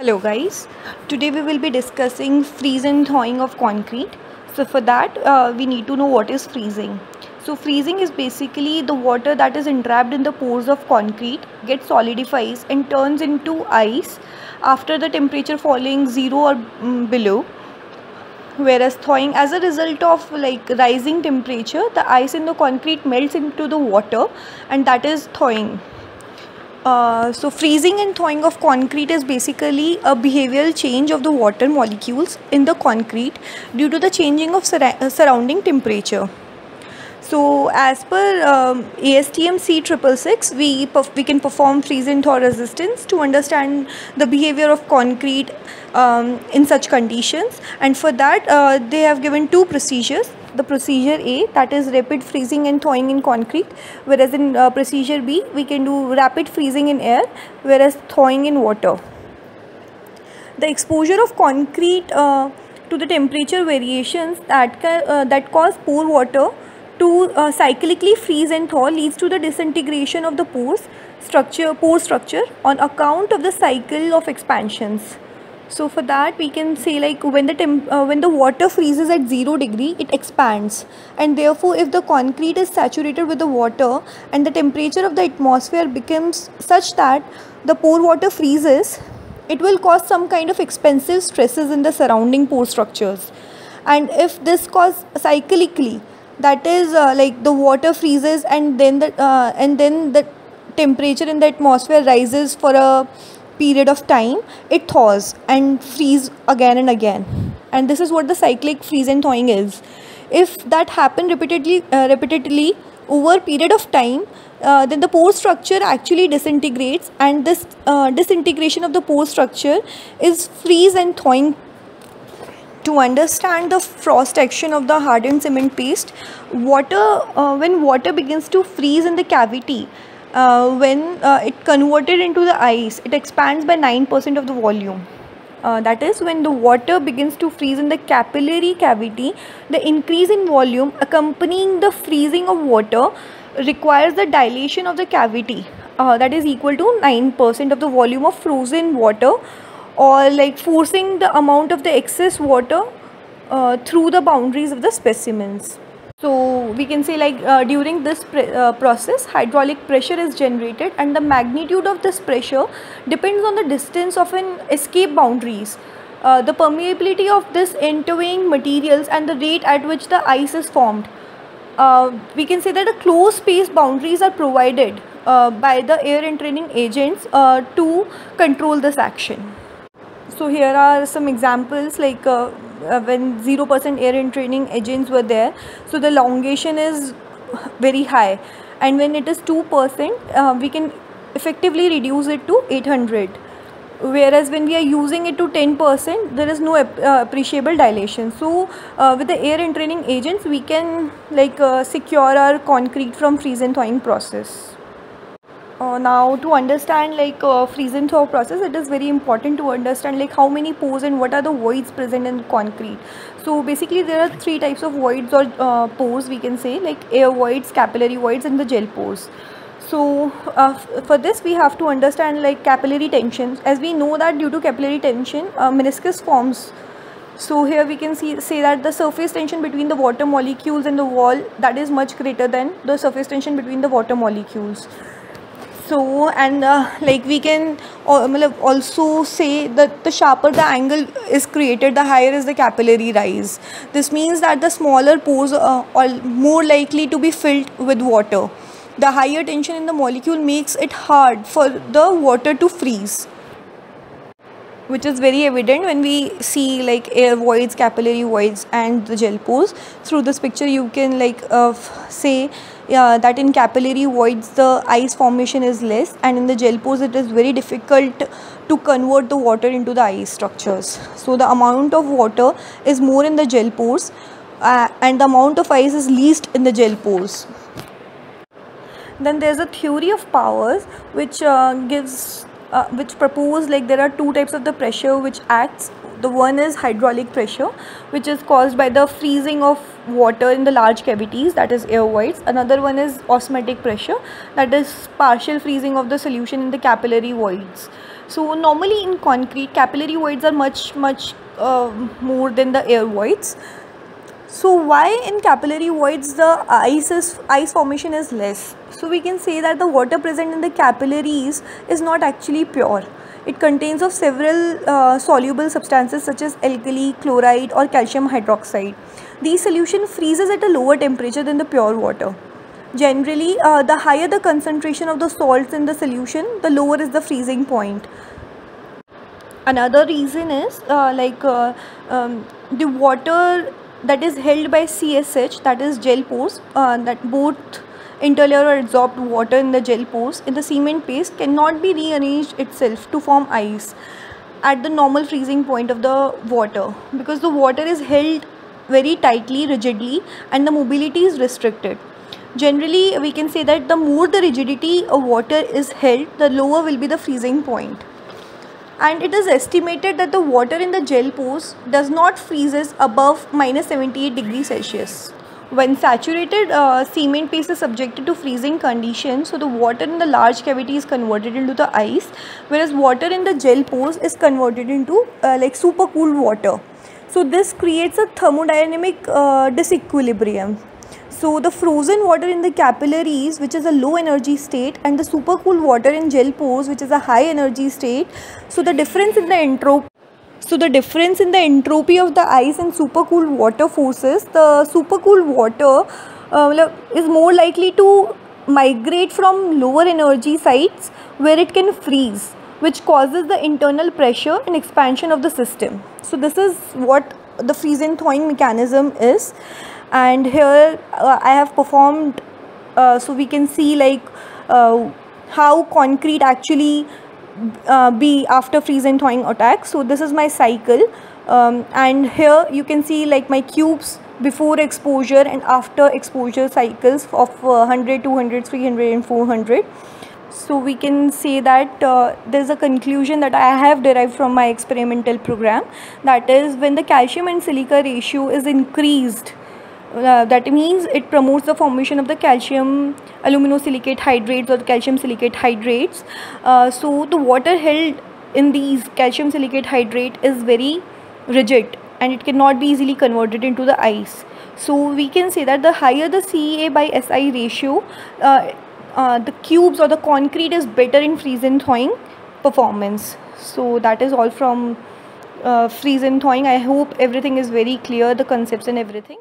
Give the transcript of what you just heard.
Hello guys, today we will be discussing freeze and thawing of concrete. So for that uh, we need to know what is freezing. So freezing is basically the water that is entrapped in the pores of concrete gets solidifies and turns into ice after the temperature falling 0 or mm, below. Whereas thawing as a result of like rising temperature the ice in the concrete melts into the water and that is thawing. Uh, so freezing and thawing of concrete is basically a behavioral change of the water molecules in the concrete due to the changing of uh, surrounding temperature. So as per um, ASTM C666, we, we can perform freeze and thaw resistance to understand the behavior of concrete um, in such conditions and for that uh, they have given two procedures the procedure A that is rapid freezing and thawing in concrete whereas in uh, procedure B we can do rapid freezing in air whereas thawing in water. The exposure of concrete uh, to the temperature variations that, uh, that cause pore water to uh, cyclically freeze and thaw leads to the disintegration of the pores structure pore structure on account of the cycle of expansions. So for that we can say like when the temp uh, when the water freezes at 0 degree it expands. And therefore if the concrete is saturated with the water and the temperature of the atmosphere becomes such that the pore water freezes it will cause some kind of expansive stresses in the surrounding pore structures. And if this cause cyclically that is uh, like the water freezes and then the uh, and then the temperature in the atmosphere rises for a period of time it thaws and freeze again and again. And this is what the cyclic freeze and thawing is. If that happen repeatedly uh, repeatedly over a period of time uh, then the pore structure actually disintegrates and this uh, disintegration of the pore structure is freeze and thawing to understand the frost action of the hardened cement paste water uh, when water begins to freeze in the cavity uh, when uh, it converted into the ice it expands by 9% of the volume. Uh, that is when the water begins to freeze in the capillary cavity the increase in volume accompanying the freezing of water requires the dilation of the cavity. Uh, that is equal to 9% of the volume of frozen water or like forcing the amount of the excess water uh, through the boundaries of the specimens so we can say like uh, during this uh, process hydraulic pressure is generated and the magnitude of this pressure depends on the distance of an escape boundaries. Uh, the permeability of this entering materials and the rate at which the ice is formed. Uh, we can say that the closed space boundaries are provided uh, by the air entraining agents uh, to control this action. So here are some examples like uh, when 0% air entraining agents were there so the elongation is very high. And when it is 2% uh, we can effectively reduce it to 800 whereas when we are using it to 10% there is no uh, appreciable dilation. So uh, with the air entraining agents we can like uh, secure our concrete from freeze and thawing process uh, now to understand like uh, and thaw process it is very important to understand like how many pores and what are the voids present in concrete. So basically there are three types of voids or uh, pores we can say like air voids capillary voids and the gel pores. So uh, for this we have to understand like capillary tension. As we know that due to capillary tension uh, meniscus forms. So here we can see say that the surface tension between the water molecules and the wall that is much greater than the surface tension between the water molecules so and uh, like we can also say that the sharper the angle is created the higher is the capillary rise. This means that the smaller pores uh, are more likely to be filled with water. The higher tension in the molecule makes it hard for the water to freeze which is very evident when we see like air voids capillary voids and the gel pores. Through this picture you can like uh, say uh, that in capillary voids the ice formation is less and in the gel pores it is very difficult to convert the water into the ice structures. So the amount of water is more in the gel pores uh, and the amount of ice is least in the gel pores. Then there's a theory of powers which uh, gives uh, which propose like there are two types of the pressure which acts the one is hydraulic pressure which is caused by the freezing of water in the large cavities that is air voids. Another one is osmotic pressure that is partial freezing of the solution in the capillary voids. So normally in concrete capillary voids are much much uh, more than the air voids. So why in capillary voids the ice is ice formation is less? So we can say that the water present in the capillaries is not actually pure it contains of several uh, soluble substances such as alkali chloride or calcium hydroxide. The solution freezes at a lower temperature than the pure water. Generally uh, the higher the concentration of the salts in the solution the lower is the freezing point. Another reason is uh, like uh, um, the water that is held by CSH that is gel pores uh, that both interlayer or absorbed water in the gel pores in the cement paste cannot be rearranged itself to form ice at the normal freezing point of the water because the water is held very tightly rigidly and the mobility is restricted generally we can say that the more the rigidity of water is held the lower will be the freezing point and it is estimated that the water in the gel pores does not freezes above minus 78 degrees Celsius. When saturated uh, cement paste is subjected to freezing conditions, so the water in the large cavity is converted into the ice, whereas water in the gel pores is converted into uh, like super cool water. So this creates a thermodynamic uh, disequilibrium. So the frozen water in the capillaries which is a low energy state and the super supercool water in gel pores which is a high energy state. So the difference in the entropy so the difference in the entropy of the ice and supercool water forces the supercool water uh, is more likely to migrate from lower energy sites where it can freeze which causes the internal pressure and expansion of the system. So this is what the freezing thawing mechanism is and here uh, I have performed uh, so we can see like uh, how concrete actually uh, be after freeze and thawing attack. So this is my cycle. Um, and here you can see like my cubes before exposure and after exposure cycles of uh, 100 200 300 and 400 so we can say that uh, there's a conclusion that I have derived from my experimental program. That is when the calcium and silica ratio is increased uh, that means it promotes the formation of the calcium aluminosilicate hydrates or calcium silicate hydrates. Uh, so the water held in these calcium silicate hydrate is very rigid and it cannot be easily converted into the ice. So we can say that the higher the CEA by SI ratio uh, uh, the cubes or the concrete is better in freeze and thawing performance. So that is all from uh, freeze and thawing. I hope everything is very clear the concepts and everything